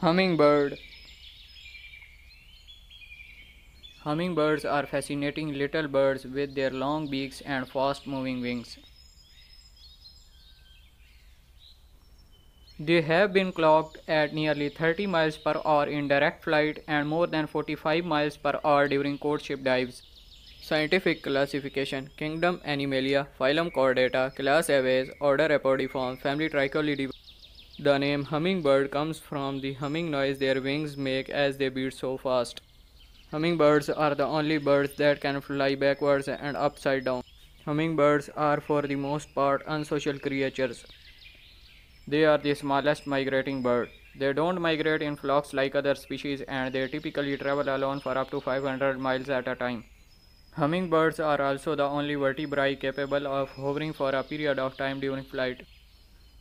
Hummingbird Hummingbirds are fascinating little birds with their long beaks and fast moving wings. They have been clocked at nearly 30 miles per hour in direct flight and more than 45 miles per hour during courtship dives. Scientific classification Kingdom Animalia, Phylum Chordata, Class Aves, Order Apodiform, Family Trochilidae. The name hummingbird comes from the humming noise their wings make as they beat so fast. Hummingbirds are the only birds that can fly backwards and upside down. Hummingbirds are for the most part unsocial creatures. They are the smallest migrating bird. They don't migrate in flocks like other species and they typically travel alone for up to 500 miles at a time. Hummingbirds are also the only vertebrate capable of hovering for a period of time during flight.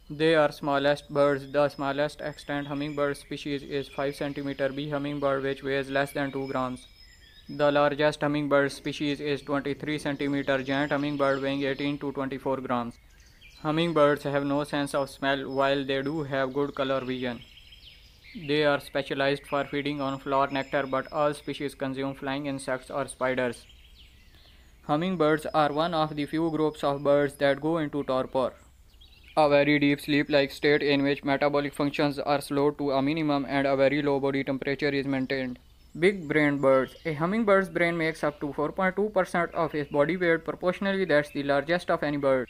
They are smallest birds. The smallest extant hummingbird species is 5 cm bee hummingbird which weighs less than 2 grams. The largest hummingbird species is 23 cm giant hummingbird weighing 18 to 24 grams. Hummingbirds have no sense of smell while they do have good color vision. They are specialized for feeding on flower nectar but all species consume flying insects or spiders. Hummingbirds are one of the few groups of birds that go into torpor a very deep sleep-like state in which metabolic functions are slowed to a minimum and a very low body temperature is maintained. Big brain birds. A hummingbird's brain makes up to 4.2% of its body weight proportionally that's the largest of any bird.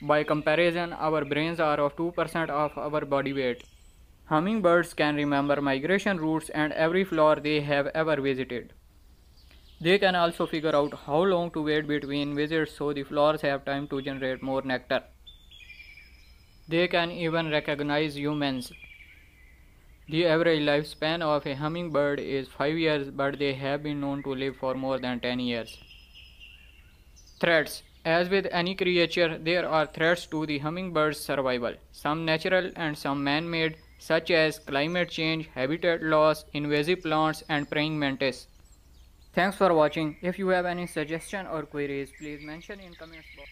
By comparison, our brains are of 2% of our body weight. Hummingbirds can remember migration routes and every flower they have ever visited. They can also figure out how long to wait between visits so the flowers have time to generate more nectar. They can even recognize humans. The average lifespan of a hummingbird is 5 years, but they have been known to live for more than 10 years. Threats As with any creature, there are threats to the hummingbird's survival, some natural and some man made, such as climate change, habitat loss, invasive plants, and praying mantis. Thanks for watching. If you have any suggestion or queries, please mention in comments box.